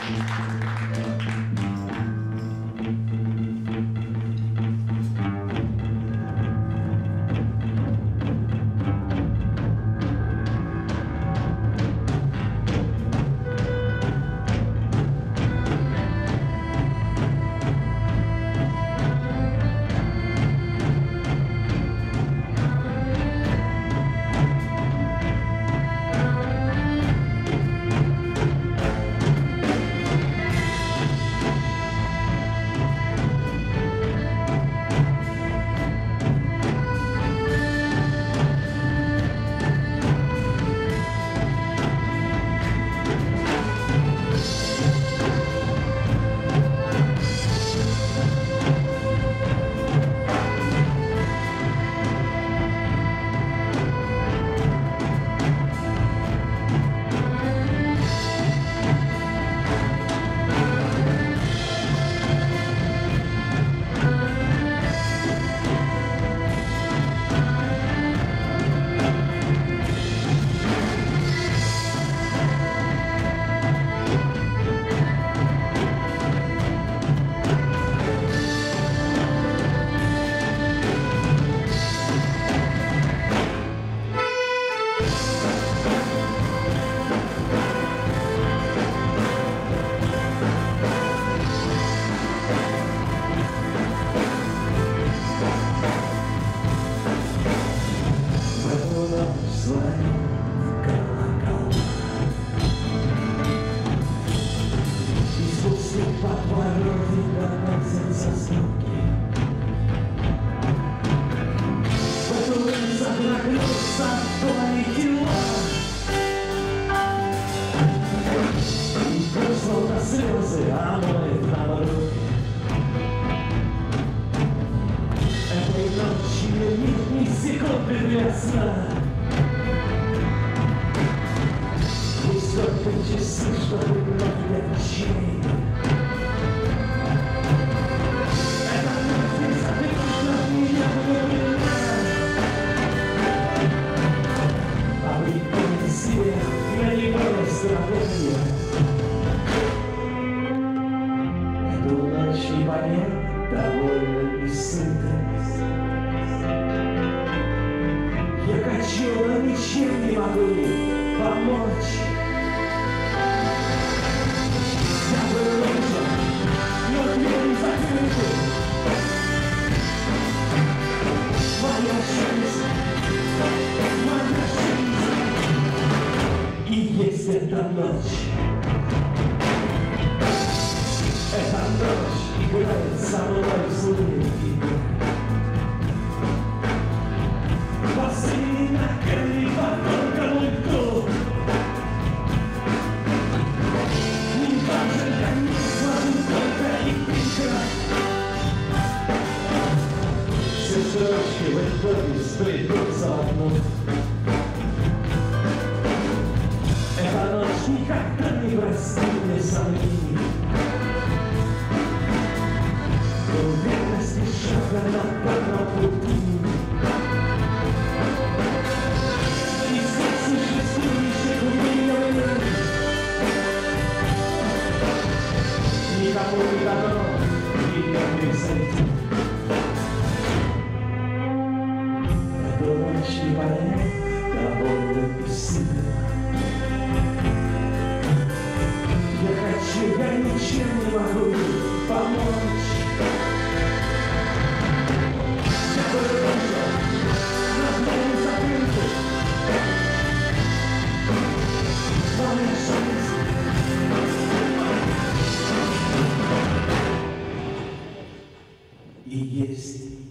Obrigado. Слезы омоет нам руки. Этой ночью нет ни секунды сна. Есть только часы, чтобы вновь для понять довольно и. Я хочу, но ничем не могу помочь. Я был лучше, но двери закрыты. Моя жизнь, моя жизнь. И есть эта ночь. Pojďme samotné vzpomínky. Pasina krýva kolka lůbku. Nímbaře daní slavu kolka i píkra. Přes ročky ve tvojí stojí pod zádmu. Я хочу, я ничем не могу помочь. y es